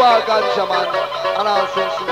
bereketi var gan